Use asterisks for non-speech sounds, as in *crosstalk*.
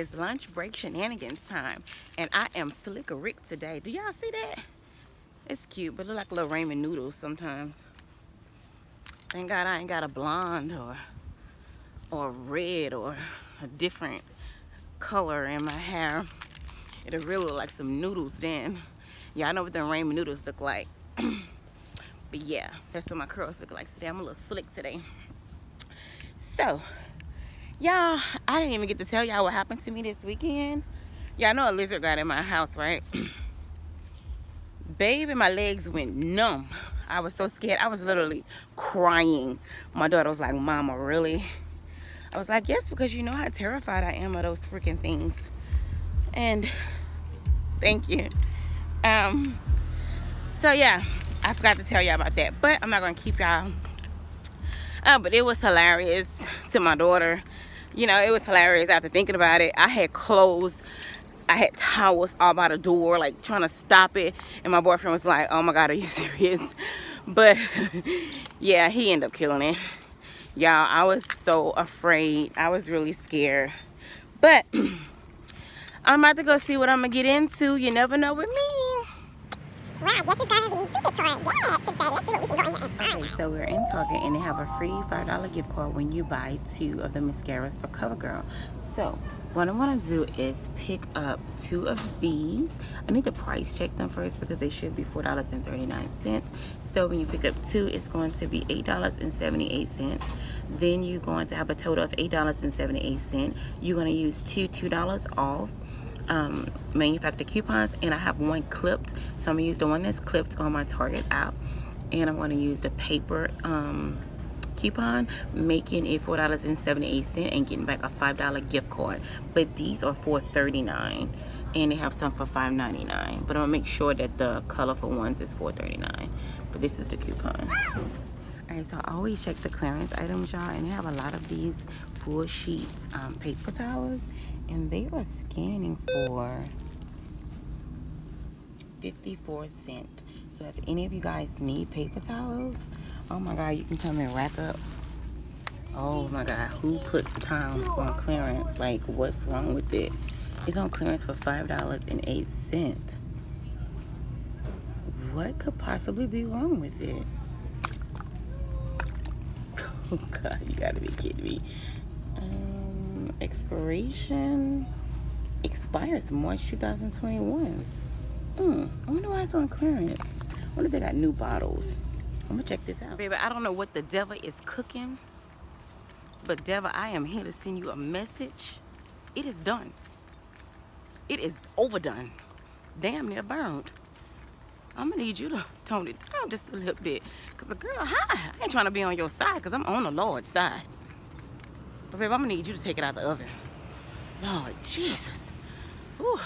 is lunch break shenanigans time and I am Slicker Rick today. Do y'all see that? It's cute, but it look like little ramen noodles sometimes. Thank God I ain't got a blonde or or red or a different color in my hair. It'll really look like some noodles then. Y'all know what the ramen noodles look like. *clears throat* but yeah, that's what my curls look like today. I'm a little slick today. So, y'all, I didn't even get to tell y'all what happened to me this weekend. Y'all know a lizard got in my house, right? *clears throat* Baby, my legs went numb. I was so scared. I was literally crying. My daughter was like, Mama, really? I was like, yes, because you know how terrified I am of those freaking things. And thank you. Um, so yeah, I forgot to tell y'all about that, but I'm not gonna keep y'all. Uh, but it was hilarious to my daughter. You know, it was hilarious after thinking about it. I had clothes, I had towels all by the door, like trying to stop it. And my boyfriend was like, oh my God, are you *laughs* serious? But *laughs* yeah, he ended up killing it y'all i was so afraid i was really scared but *clears throat* i'm about to go see what i'm gonna get into you never know with me So we're in Target and they have a free $5 gift card when you buy two of the mascaras for CoverGirl. So what I want to do is pick up two of these. I need to price check them first because they should be $4.39. So when you pick up two, it's going to be $8.78. Then you're going to have a total of $8.78. You're going to use two $2 off um, manufacturer coupons and I have one clipped. So I'm gonna use the one that's clipped on my Target app and I'm gonna use the paper um, coupon making it $4.78 and getting back a $5 gift card. But these are $4.39 and they have some for $5.99 but I'm gonna make sure that the colorful ones is $4.39 but this is the coupon. Alright, so I always check the clearance items, y'all, and they have a lot of these full sheets um, paper towels and they are scanning for 54 cents. So if any of you guys need paper towels oh my god you can come and rack up. Oh my god who puts towels on clearance? Like what's wrong with it? It's on clearance for five dollars and eight cents what could possibly be wrong with it? *laughs* Oh god you gotta be kidding me um, expiration expires March 2021. Hmm, I wonder why it's on clearance. I wonder if they got new bottles. I'm gonna check this out. Baby, I don't know what the devil is cooking, but devil, I am here to send you a message. It is done. It is overdone. Damn near burned. I'm gonna need you to tone it down just a little bit. Cause a girl, hi, I ain't trying to be on your side cause I'm on the Lord's side. But babe, I'm gonna need you to take it out of the oven. Lord Jesus. Whew.